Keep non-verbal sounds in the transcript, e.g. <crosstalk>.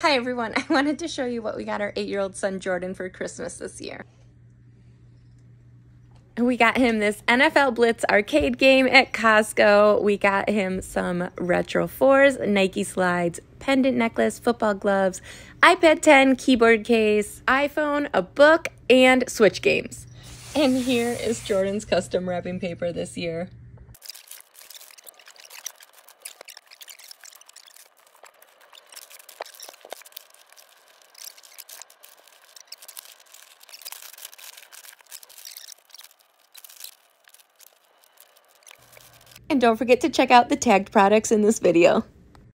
Hi everyone, <laughs> I wanted to show you what we got our eight-year-old son Jordan for Christmas this year. We got him this NFL Blitz arcade game at Costco. We got him some Retro 4s, Nike slides, pendant necklace, football gloves, iPad 10, keyboard case, iPhone, a book, and Switch games. And here is Jordan's custom wrapping paper this year. And don't forget to check out the tagged products in this video.